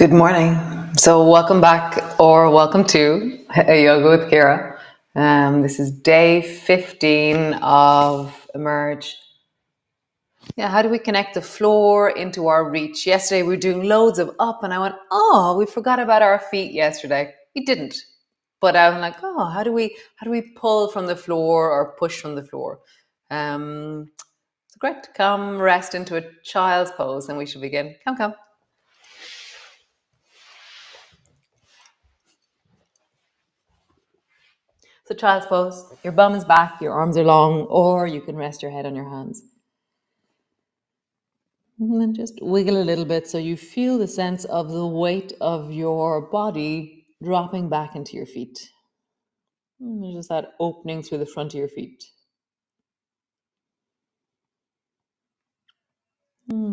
Good morning. So, welcome back or welcome to a Yoga with Ciara. Um, this is day 15 of Emerge. Yeah, how do we connect the floor into our reach? Yesterday we were doing loads of up, and I went, Oh, we forgot about our feet yesterday. We didn't. But I was like, Oh, how do we how do we pull from the floor or push from the floor? Um, so great. Come rest into a child's pose, and we should begin. Come, come. So child's pose, your bum is back, your arms are long, or you can rest your head on your hands. And then just wiggle a little bit so you feel the sense of the weight of your body dropping back into your feet. And just that opening through the front of your feet.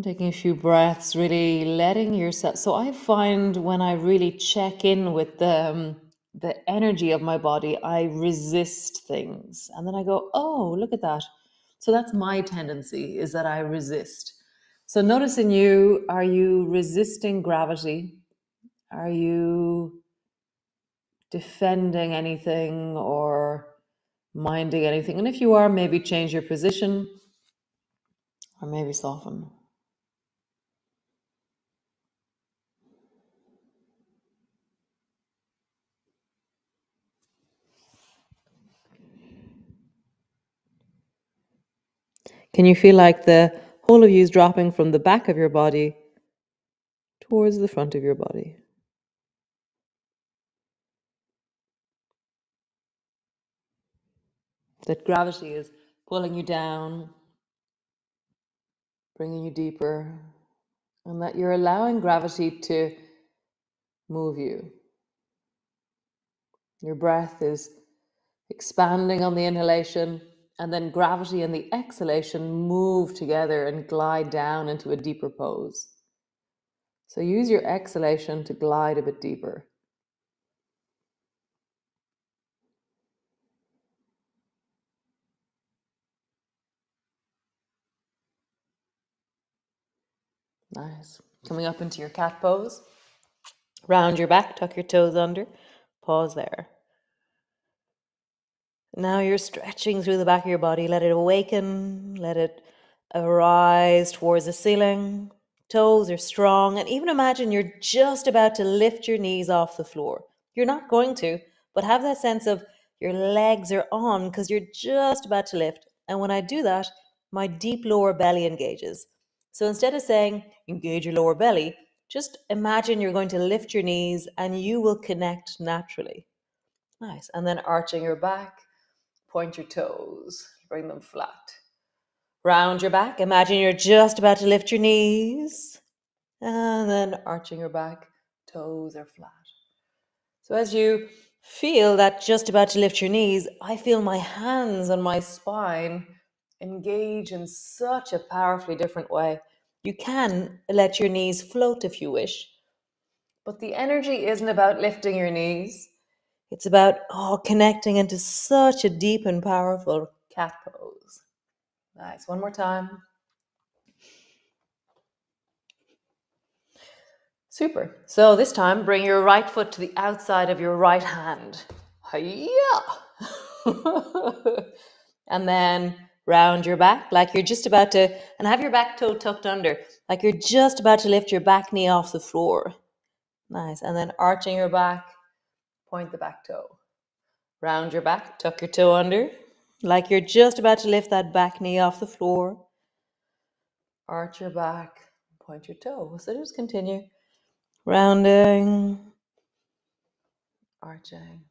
Taking a few breaths, really letting yourself. So I find when I really check in with the um, the energy of my body, I resist things, and then I go, "Oh, look at that." So that's my tendency is that I resist. So notice in you, are you resisting gravity? Are you defending anything or minding anything? And if you are, maybe change your position or maybe soften. Can you feel like the whole of you is dropping from the back of your body towards the front of your body? That gravity is pulling you down, bringing you deeper, and that you're allowing gravity to move you. Your breath is expanding on the inhalation, and then gravity and the exhalation move together and glide down into a deeper pose. So use your exhalation to glide a bit deeper. Nice. Coming up into your cat pose. Round your back, tuck your toes under, pause there. Now you're stretching through the back of your body. Let it awaken, let it arise towards the ceiling. Toes are strong, and even imagine you're just about to lift your knees off the floor. You're not going to, but have that sense of your legs are on because you're just about to lift. And when I do that, my deep lower belly engages. So instead of saying engage your lower belly, just imagine you're going to lift your knees and you will connect naturally. Nice. And then arching your back, point your toes, bring them flat. Round your back. Imagine you're just about to lift your knees. And then arching your back, toes are flat. So as you feel that just about to lift your knees, I feel my hands on my spine engage in such a powerfully different way. You can let your knees float if you wish, but the energy isn't about lifting your knees. It's about oh, connecting into such a deep and powerful cat pose. Nice. One more time. Super. So this time, bring your right foot to the outside of your right hand. Hiya! and then round your back like you're just about to, and have your back toe tucked under, like you're just about to lift your back knee off the floor. Nice. And then arching your back, point the back toe. Round your back, tuck your toe under, like you're just about to lift that back knee off the floor. Arch your back, point your toe. So just continue. Rounding, arching.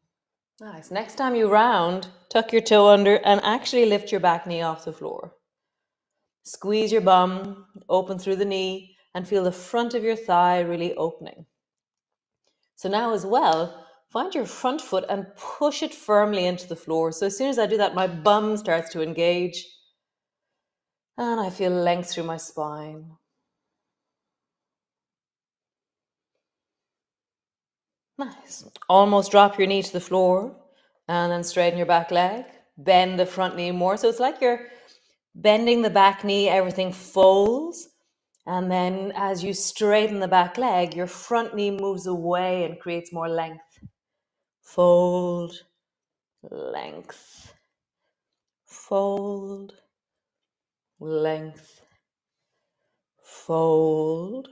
Nice. Next time you round, tuck your toe under and actually lift your back knee off the floor. Squeeze your bum, open through the knee, and feel the front of your thigh really opening. So now, as well, find your front foot and push it firmly into the floor. So as soon as I do that, my bum starts to engage, and I feel length through my spine. Nice. Almost drop your knee to the floor and then straighten your back leg. Bend the front knee more. So it's like you're bending the back knee, everything folds. And then as you straighten the back leg, your front knee moves away and creates more length. Fold, length, fold, length, fold,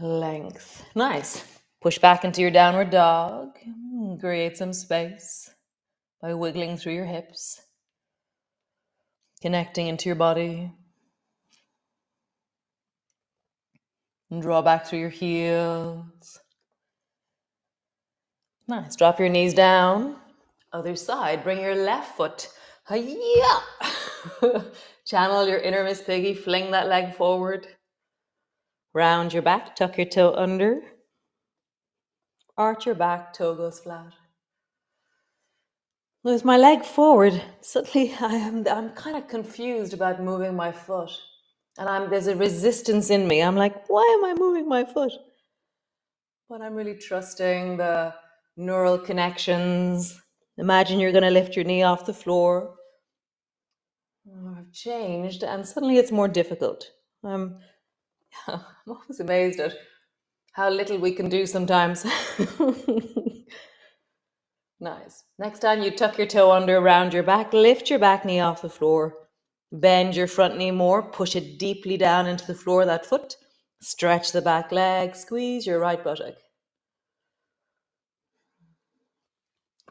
length. Nice. Push back into your downward dog. Mm, Create some space by wiggling through your hips, connecting into your body. And draw back through your heels. Nice. Drop your knees down. Other side. Bring your left foot. Hiya! Channel your inner Miss Piggy. Fling that leg forward. Round your back. Tuck your toe under. Arch your back. Toe goes flat. With my leg forward, suddenly I am I'm kind of confused about moving my foot. And I'm there's a resistance in me. I'm like, why am I moving my foot? But I'm really trusting the neural connections. Imagine you're going to lift your knee off the floor. I've changed, and suddenly it's more difficult. Um, I'm always amazed at how little we can do sometimes. nice. Next time you tuck your toe under around your back, lift your back knee off the floor, bend your front knee more, push it deeply down into the floor that foot, stretch the back leg, squeeze your right buttock.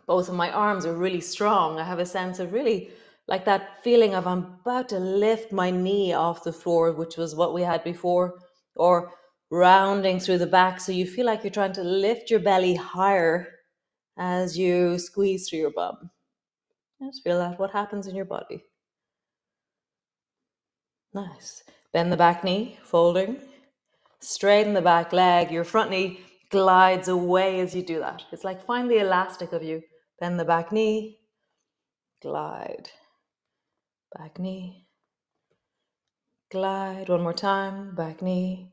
Both of my arms are really strong. I have a sense of really like that feeling of I'm about to lift my knee off the floor, which was what we had before, or rounding through the back. So you feel like you're trying to lift your belly higher as you squeeze through your bum. Just feel that. What happens in your body? Nice. Bend the back knee, folding. Straighten the back leg. Your front knee glides away as you do that. It's like find the elastic of you. Bend the back knee, glide. Back knee, glide. One more time. Back knee,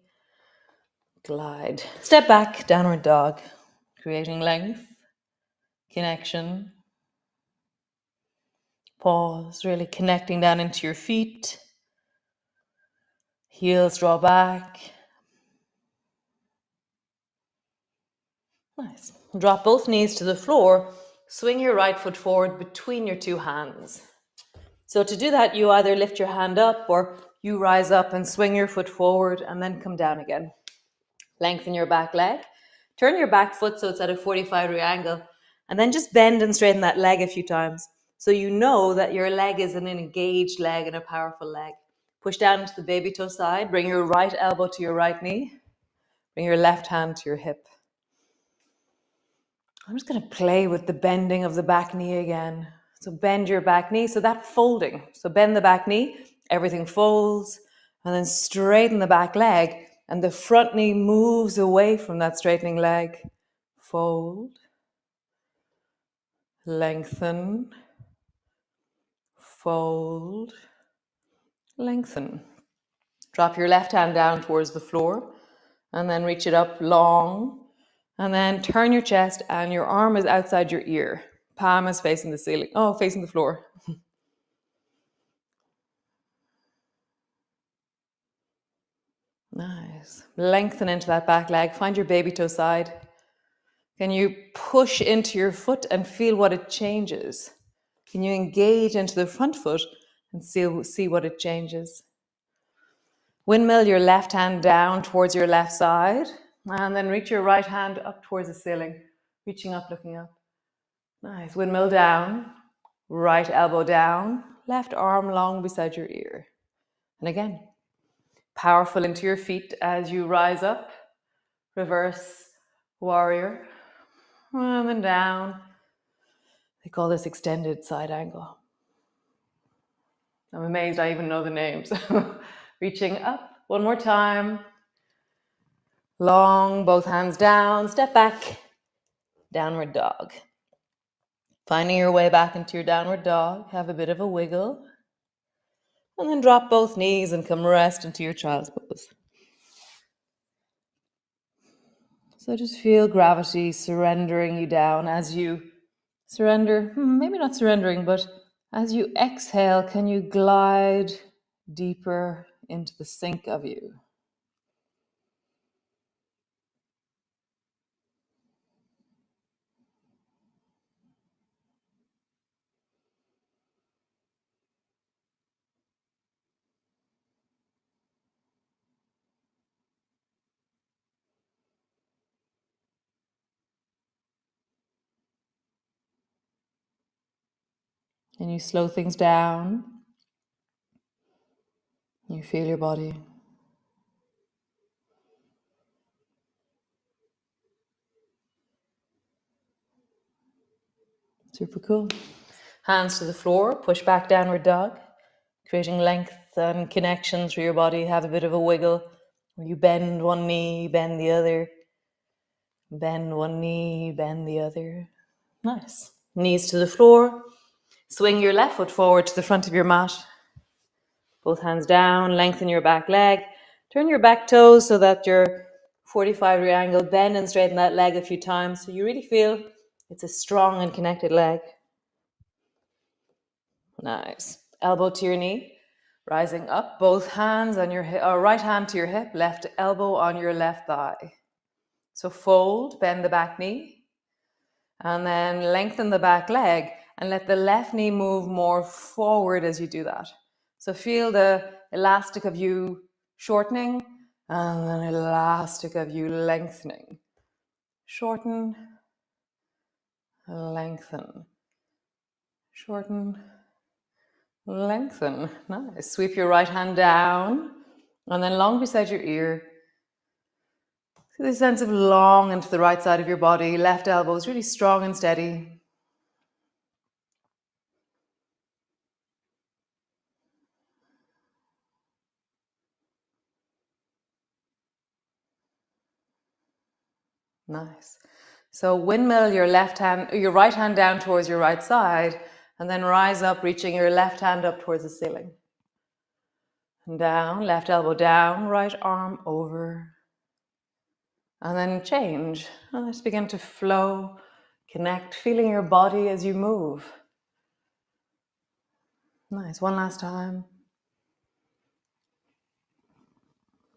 glide. Step back, downward dog, creating length, connection. Pause, really connecting down into your feet. Heels draw back. Nice. Drop both knees to the floor. Swing your right foot forward between your two hands. So to do that, you either lift your hand up or you rise up and swing your foot forward and then come down again. Lengthen your back leg. Turn your back foot so it's at a 45 degree angle. And then just bend and straighten that leg a few times. So you know that your leg is an engaged leg and a powerful leg. Push down into the baby toe side. Bring your right elbow to your right knee. Bring your left hand to your hip. I'm just going to play with the bending of the back knee again. So bend your back knee. So that folding. So bend the back knee, everything folds, and then straighten the back leg. And the front knee moves away from that straightening leg. Fold, lengthen, fold, lengthen. Drop your left hand down towards the floor and then reach it up long and then turn your chest and your arm is outside your ear. Palm is facing the ceiling. Oh, facing the floor. nice. Lengthen into that back leg. Find your baby toe side. Can you push into your foot and feel what it changes? Can you engage into the front foot and see, see what it changes? Windmill your left hand down towards your left side and then reach your right hand up towards the ceiling, reaching up, looking up. Nice. Windmill down, right elbow down, left arm long beside your ear. And again, powerful into your feet as you rise up, reverse warrior, and then down. They call this extended side angle. I'm amazed I even know the names. Reaching up one more time, Long, both hands down, step back, downward dog. Finding your way back into your downward dog, have a bit of a wiggle, and then drop both knees and come rest into your child's pose. So just feel gravity surrendering you down as you surrender, hmm, maybe not surrendering, but as you exhale, can you glide deeper into the sink of you? And you slow things down. You feel your body. Super cool. Hands to the floor, push back downward dog, creating length and connection through your body. Have a bit of a wiggle where you bend one knee, bend the other, bend one knee, bend the other. Nice. Knees to the floor. Swing your left foot forward to the front of your mat. Both hands down, lengthen your back leg. Turn your back toes so that your 45 degree angle, bend and straighten that leg a few times so you really feel it's a strong and connected leg. Nice. Elbow to your knee, rising up, both hands on your hip, or right hand to your hip, left elbow on your left thigh. So fold, bend the back knee, and then lengthen the back leg and let the left knee move more forward as you do that. So feel the elastic of you shortening and then elastic of you lengthening. Shorten, lengthen, shorten, Lengthen. Nice. Sweep your right hand down and then long beside your ear. Feel the sense of long into the right side of your body. Left elbow is really strong and steady. Nice. So windmill your left hand, your right hand down towards your right side and then rise up, reaching your left hand up towards the ceiling. And down, left elbow down, right arm over. And then change. And just begin to flow, connect, feeling your body as you move. Nice. One last time.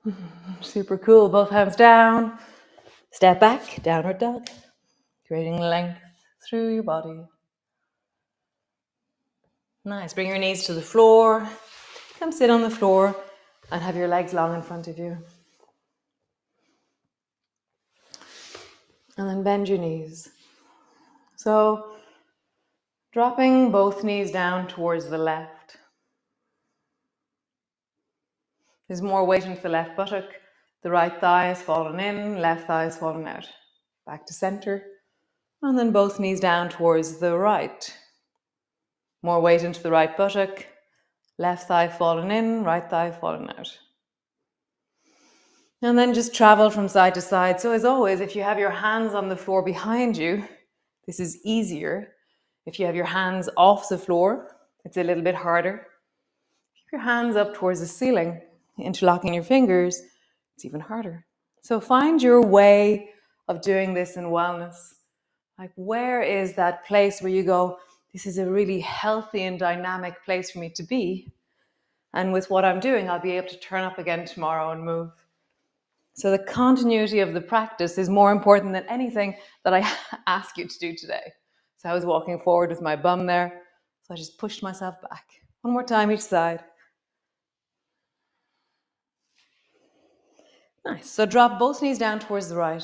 Super cool. Both hands down. Step back, downward dog, creating length through your body. Nice. Bring your knees to the floor. Come sit on the floor and have your legs long in front of you. And then bend your knees. So, dropping both knees down towards the left. There's more weight into the left buttock. The right thigh is fallen in, left thigh is fallen out. Back to center. And then both knees down towards the right. More weight into the right buttock, left thigh falling in, right thigh falling out. And then just travel from side to side. So, as always, if you have your hands on the floor behind you, this is easier. If you have your hands off the floor, it's a little bit harder. Keep your hands up towards the ceiling, interlocking your fingers, it's even harder. So, find your way of doing this in wellness. Like, where is that place where you go, this is a really healthy and dynamic place for me to be. And with what I'm doing, I'll be able to turn up again tomorrow and move. So the continuity of the practice is more important than anything that I ask you to do today. So I was walking forward with my bum there. So I just pushed myself back. One more time each side. Nice. So drop both knees down towards the right.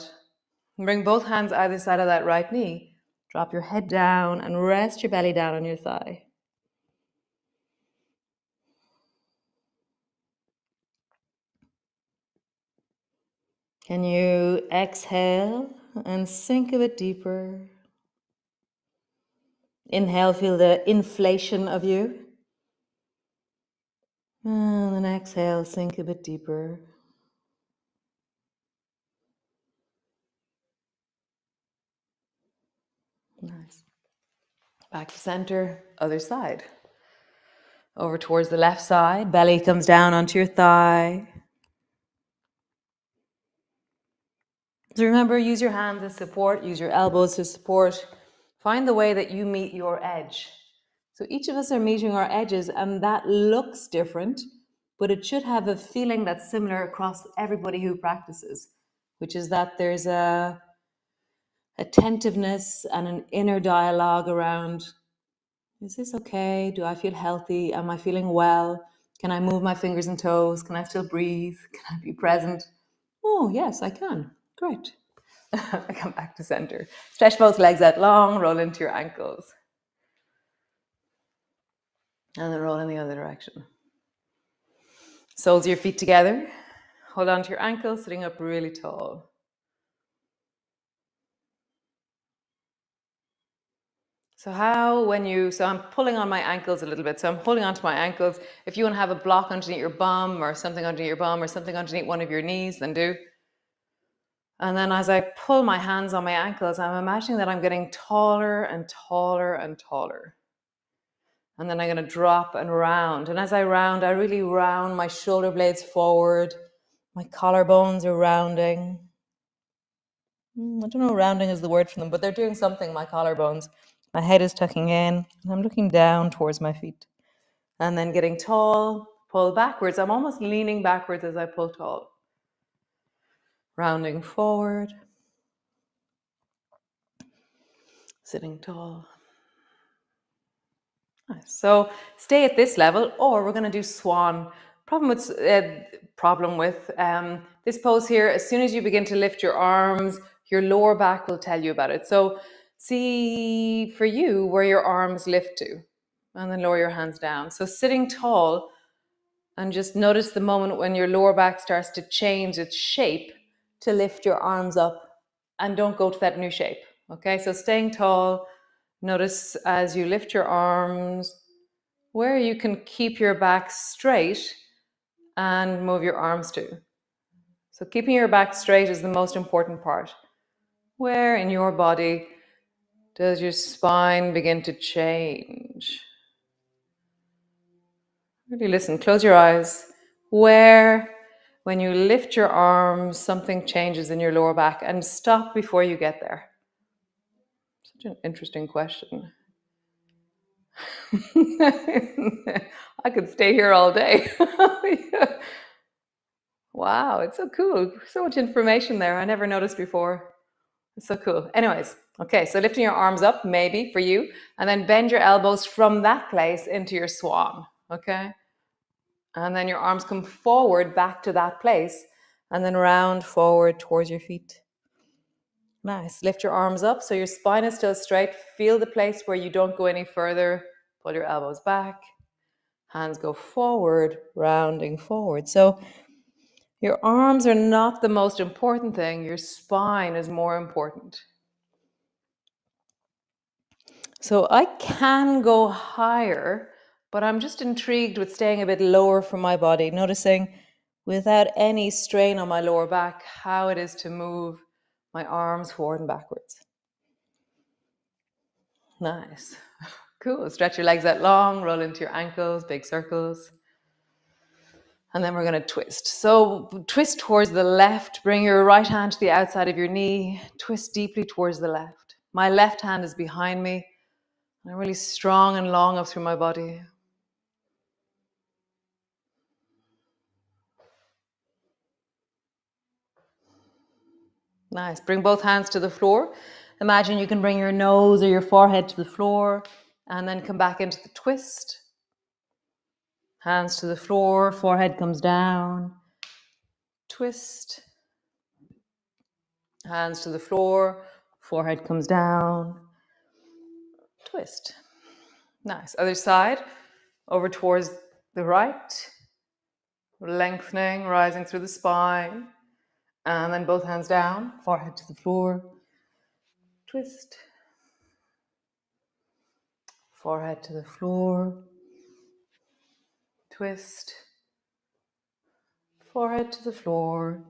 Bring both hands either side of that right knee. Drop your head down and rest your belly down on your thigh. Can you exhale and sink a bit deeper? Inhale, feel the inflation of you. And then exhale, sink a bit deeper. Nice. Back to center, other side. Over towards the left side, belly comes down onto your thigh. So remember, use your hands as support, use your elbows to support. Find the way that you meet your edge. So each of us are meeting our edges, and that looks different, but it should have a feeling that's similar across everybody who practices, which is that there's a attentiveness and an inner dialogue around is this okay? Do I feel healthy? Am I feeling well? Can I move my fingers and toes? Can I still breathe? Can I be present? Oh, yes, I can. Great. I come back to center. Stretch both legs out long, roll into your ankles. And then roll in the other direction. Soles of your feet together. Hold on to your ankles, sitting up really tall. So how when you so I'm pulling on my ankles a little bit. So I'm holding onto my ankles. If you want to have a block underneath your bum or something underneath your bum or something underneath one of your knees, then do. And then as I pull my hands on my ankles, I'm imagining that I'm getting taller and taller and taller. And then I'm going to drop and round. And as I round, I really round my shoulder blades forward. My collarbones are rounding. Hmm, I don't know rounding is the word for them, but they're doing something, my collarbones. My head is tucking in, and I'm looking down towards my feet. And then getting tall, pull backwards. I'm almost leaning backwards as I pull tall. Rounding forward, sitting tall. So stay at this level, or we're going to do swan. Problem with uh, problem with um, this pose here. As soon as you begin to lift your arms, your lower back will tell you about it. So see for you where your arms lift to, and then lower your hands down. So sitting tall, and just notice the moment when your lower back starts to change its shape to lift your arms up, and don't go to that new shape. Okay. So staying tall Notice as you lift your arms where you can keep your back straight and move your arms to. So, keeping your back straight is the most important part. Where in your body does your spine begin to change? Really listen, close your eyes. Where, when you lift your arms, something changes in your lower back, and stop before you get there. Such an interesting question. I could stay here all day. Wow, it's so cool. So much information there. I never noticed before. It's so cool. Anyways, okay, so lifting your arms up, maybe for you, and then bend your elbows from that place into your swan. Okay. And then your arms come forward back to that place, and then round forward towards your feet. Nice. Lift your arms up so your spine is still straight. Feel the place where you don't go any further. Pull your elbows back. Hands go forward, rounding forward. So your arms are not the most important thing, your spine is more important. So I can go higher, but I'm just intrigued with staying a bit lower for my body, noticing without any strain on my lower back how it is to move my arms forward and backwards. Nice. Cool. Stretch your legs out long, roll into your ankles, big circles. And then we're going to twist. So twist towards the left. Bring your right hand to the outside of your knee. Twist deeply towards the left. My left hand is behind me. I'm really strong and long up through my body. Nice. Bring both hands to the floor. Imagine you can bring your nose or your forehead to the floor and then come back into the twist. Hands to the floor, forehead comes down. Twist. Hands to the floor, forehead comes down. Twist. Nice. Other side, over towards the right. Lengthening, rising through the spine. And then both hands down, forehead to the floor. Twist. Forehead to the floor. Twist. Forehead to the floor.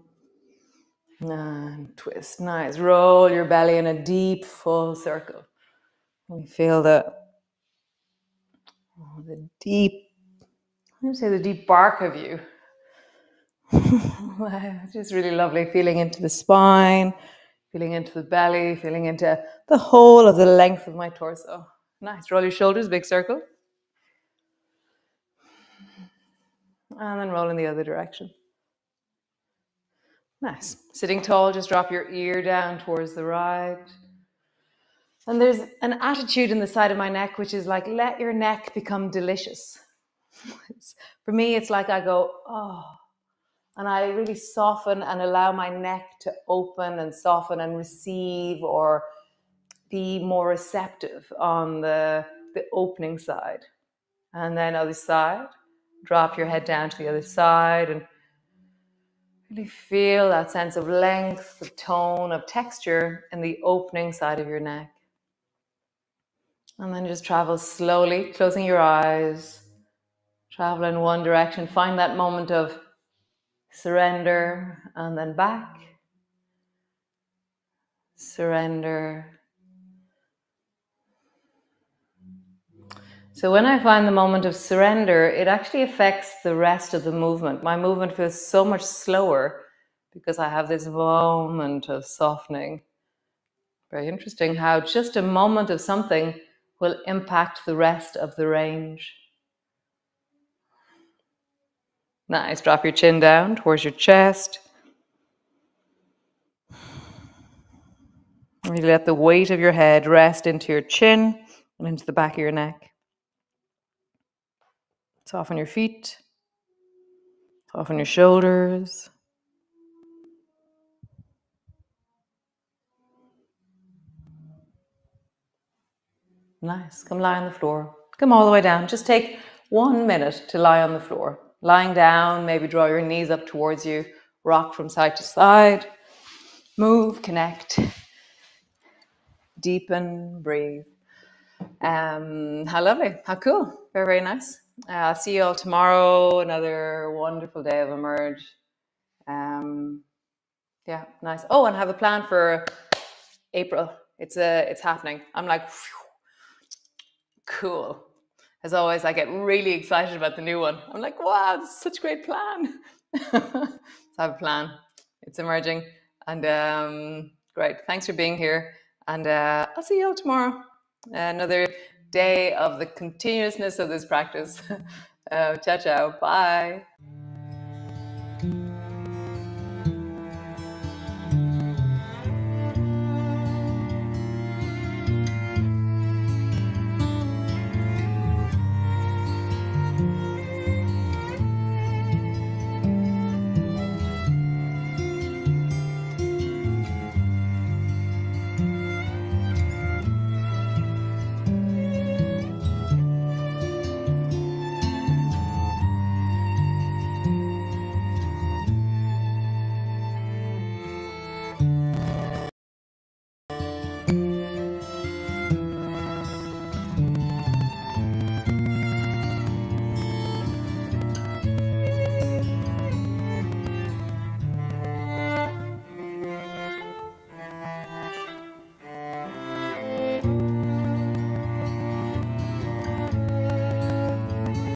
And twist. Nice. Roll your belly in a deep, full circle. You feel the, oh, the deep, I'm going to say the deep bark of you just really lovely feeling into the spine, feeling into the belly, feeling into the whole of the length of my torso. Nice. Roll your shoulders, big circle. And then roll in the other direction. Nice. Sitting tall, just drop your ear down towards the right. And there's an attitude in the side of my neck which is like, let your neck become delicious. for me, it's like I go, oh, and I really soften and allow my neck to open and soften and receive or be more receptive on the, the opening side. And then other side. Drop your head down to the other side and really feel that sense of length, of tone, of texture in the opening side of your neck. And then just travel slowly, closing your eyes, travel in one direction. Find that moment of surrender and then back, surrender, So when I find the moment of surrender, it actually affects the rest of the movement. My movement feels so much slower because I have this moment of softening. Very interesting how just a moment of something will impact the rest of the range. Nice. Drop your chin down towards your chest. Really let the weight of your head rest into your chin and into the back of your neck. Soften your feet, soften your shoulders. Nice. Come lie on the floor. Come all the way down. Just take one minute to lie on the floor. Lying down, maybe draw your knees up towards you, rock from side to side, move, connect, deepen, breathe. Um, how lovely. How cool. Very, very nice. Uh, I'll see you all tomorrow. Another wonderful day of Emerge. Um, yeah, nice. Oh, and I have a plan for April. It's a, it's happening. I'm like, phew, cool. As always, I get really excited about the new one. I'm like, wow, this is such a great plan. so I have a plan. It's emerging, and um, great. Thanks for being here, and uh, I'll see you all tomorrow. Another day of the continuousness of this practice. uh, ciao, ciao. Bye.